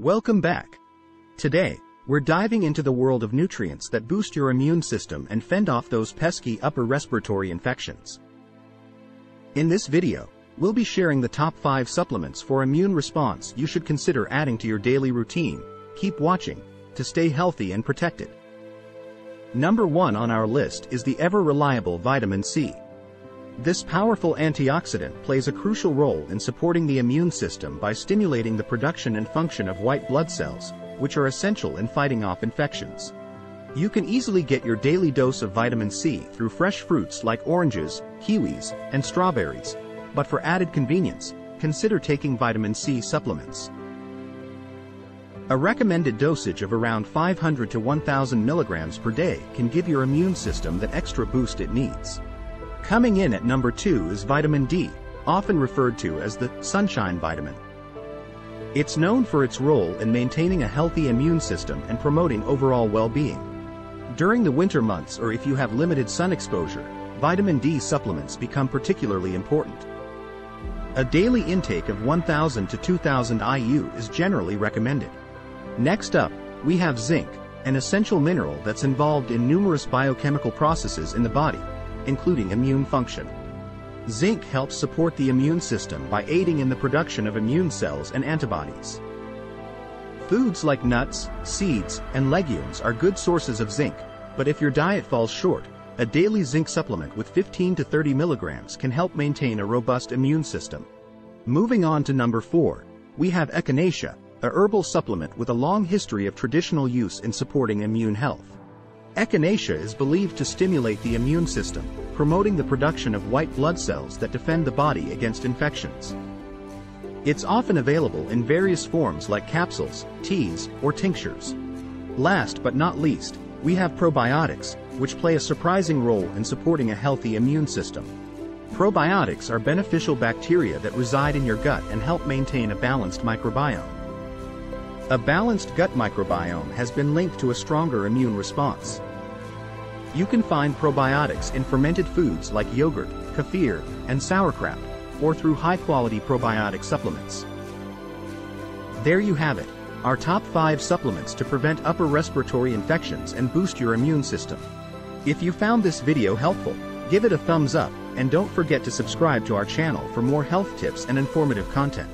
Welcome back. Today, we're diving into the world of nutrients that boost your immune system and fend off those pesky upper respiratory infections. In this video, we'll be sharing the top 5 supplements for immune response you should consider adding to your daily routine. Keep watching to stay healthy and protected. Number 1 on our list is the ever-reliable vitamin C. This powerful antioxidant plays a crucial role in supporting the immune system by stimulating the production and function of white blood cells, which are essential in fighting off infections. You can easily get your daily dose of vitamin C through fresh fruits like oranges, kiwis, and strawberries, but for added convenience, consider taking vitamin C supplements. A recommended dosage of around 500 to 1000 milligrams per day can give your immune system that extra boost it needs. Coming in at number 2 is vitamin D, often referred to as the sunshine vitamin. It's known for its role in maintaining a healthy immune system and promoting overall well-being. During the winter months or if you have limited sun exposure, vitamin D supplements become particularly important. A daily intake of 1000 to 2000 IU is generally recommended. Next up, we have zinc, an essential mineral that's involved in numerous biochemical processes in the body, including immune function. Zinc helps support the immune system by aiding in the production of immune cells and antibodies. Foods like nuts, seeds, and legumes are good sources of zinc, but if your diet falls short, a daily zinc supplement with 15 to 30 milligrams can help maintain a robust immune system. Moving on to number 4, we have echinacea, a herbal supplement with a long history of traditional use in supporting immune health. Echinacea is believed to stimulate the immune system, promoting the production of white blood cells that defend the body against infections. It's often available in various forms like capsules, teas, or tinctures. Last but not least, we have probiotics, which play a surprising role in supporting a healthy immune system. Probiotics are beneficial bacteria that reside in your gut and help maintain a balanced microbiome. A balanced gut microbiome has been linked to a stronger immune response. You can find probiotics in fermented foods like yogurt, kefir, and sauerkraut, or through high-quality probiotic supplements. There you have it, our top 5 supplements to prevent upper respiratory infections and boost your immune system. If you found this video helpful, give it a thumbs up, and don't forget to subscribe to our channel for more health tips and informative content.